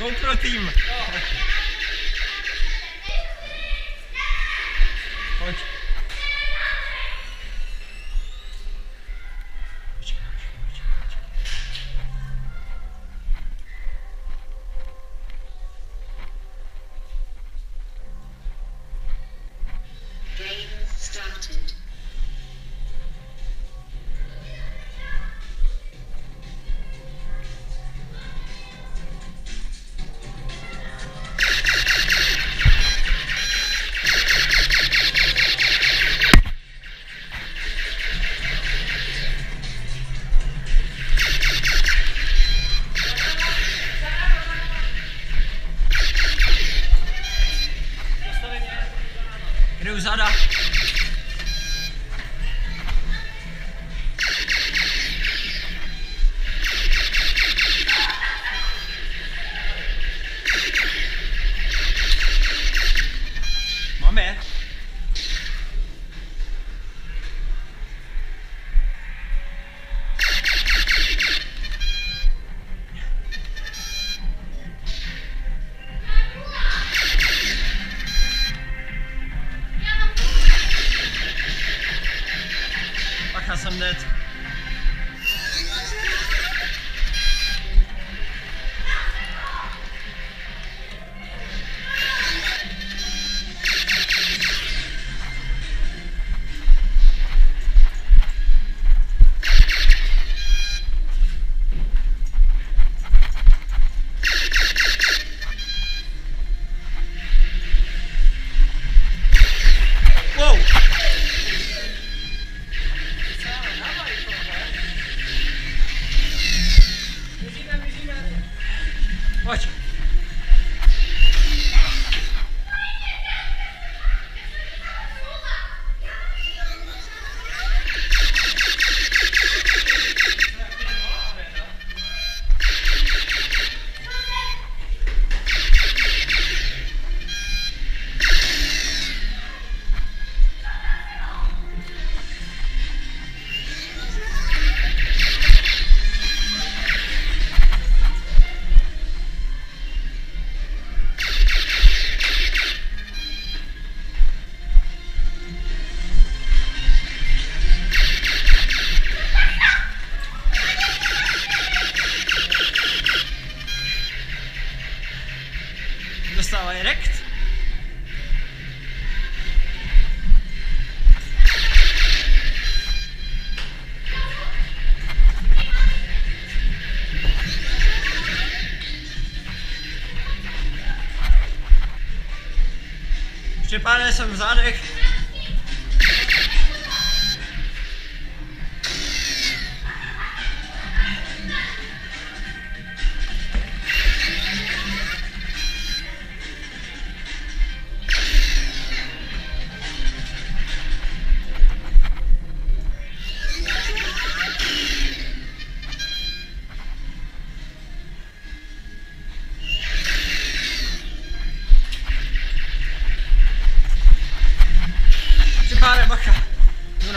Vamos o cima. news, Ada. Dostávají rekt. Štěpáne, jsem v zádech.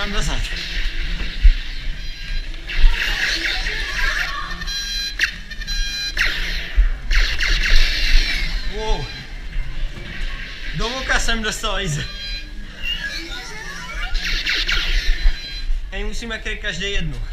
Vamos dançar. Uou! Dopo mi da que é Ej, musíme de novo.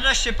Radość się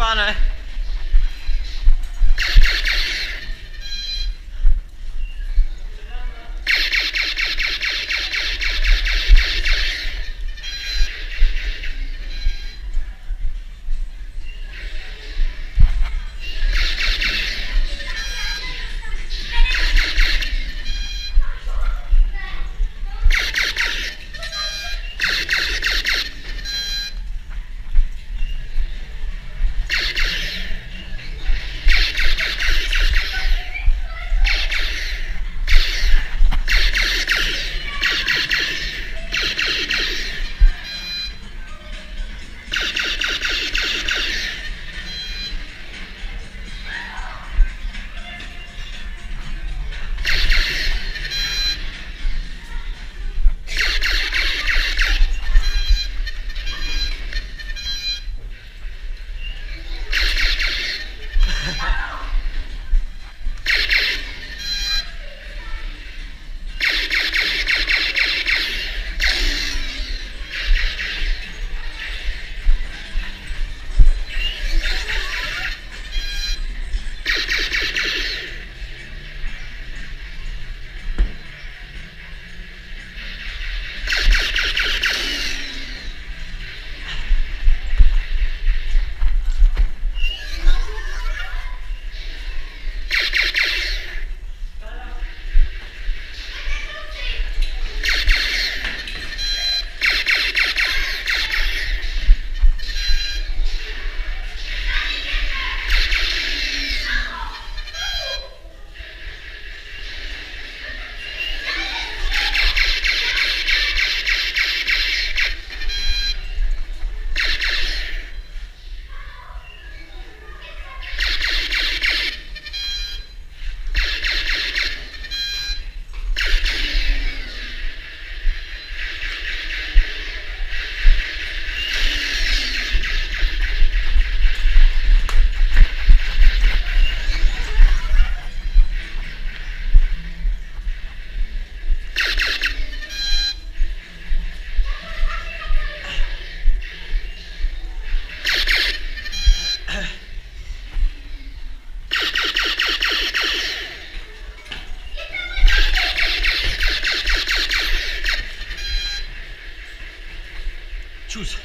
수시.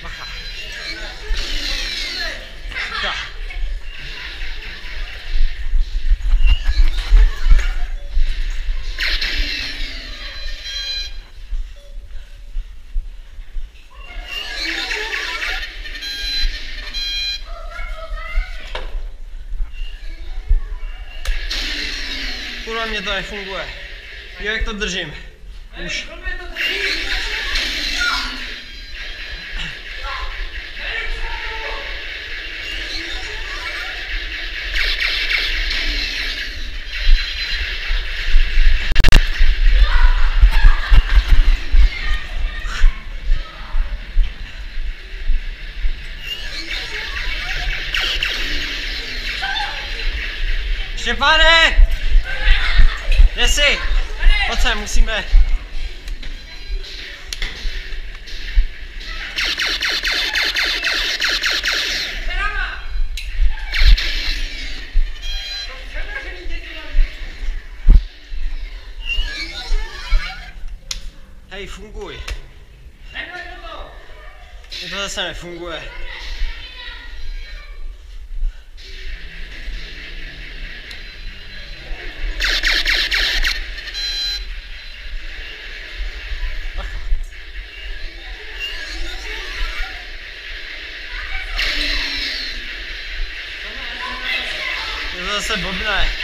마하. 자. 꾸란니다 풍구에 nefunguje. Jak to držím? Už. Štěpáne! Kde jsi? Pojď sem, musíme. Hej, funguj. Mně to zase nefunguje. Je to zase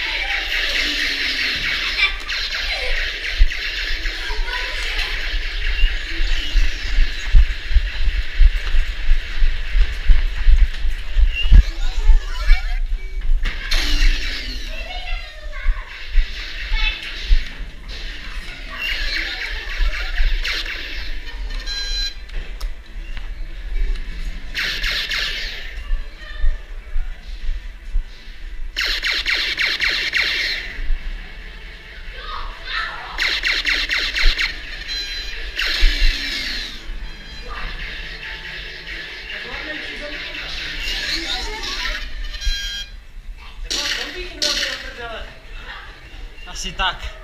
ataque.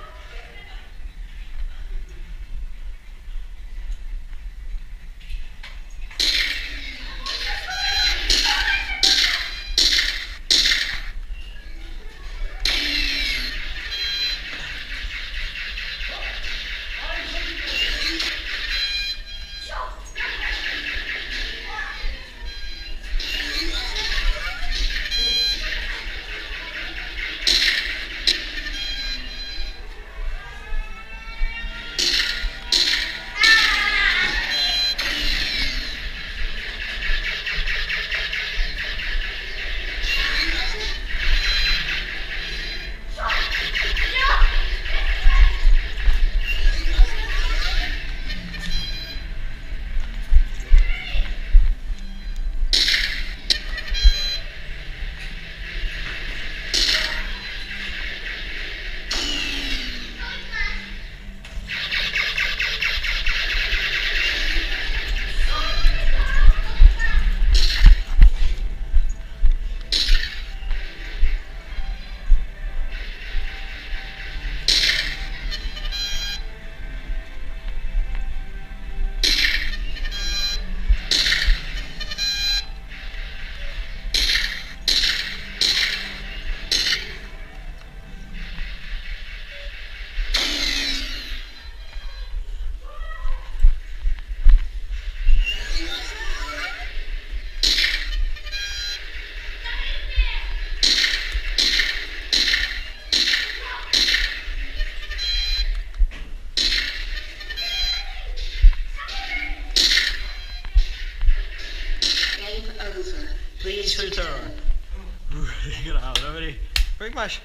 Kolik máš?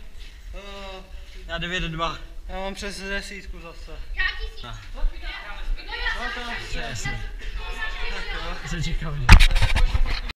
Uh, Já 9-2. já mám přes desítku zase. Přesně. Tak jo. Jsem čekal, že...